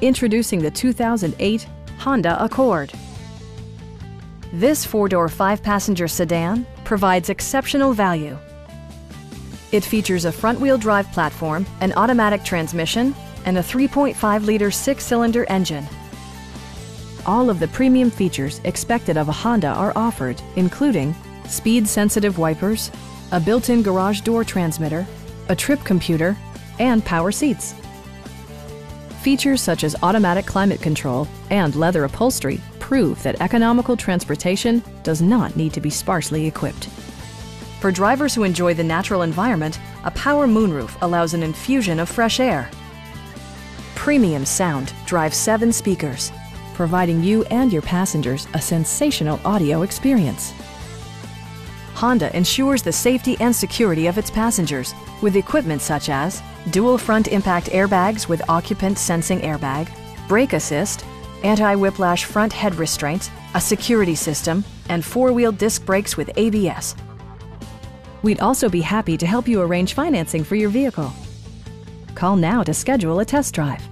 Introducing the 2008 Honda Accord. This four-door, five-passenger sedan provides exceptional value. It features a front-wheel drive platform, an automatic transmission, and a 3.5-liter six-cylinder engine. All of the premium features expected of a Honda are offered, including speed-sensitive wipers, a built-in garage door transmitter, a trip computer, and power seats. Features such as automatic climate control and leather upholstery prove that economical transportation does not need to be sparsely equipped. For drivers who enjoy the natural environment, a power moonroof allows an infusion of fresh air. Premium sound drives seven speakers, providing you and your passengers a sensational audio experience. Honda ensures the safety and security of its passengers with equipment such as dual front impact airbags with occupant sensing airbag, brake assist, anti-whiplash front head restraints, a security system, and four-wheel disc brakes with ABS. We'd also be happy to help you arrange financing for your vehicle. Call now to schedule a test drive.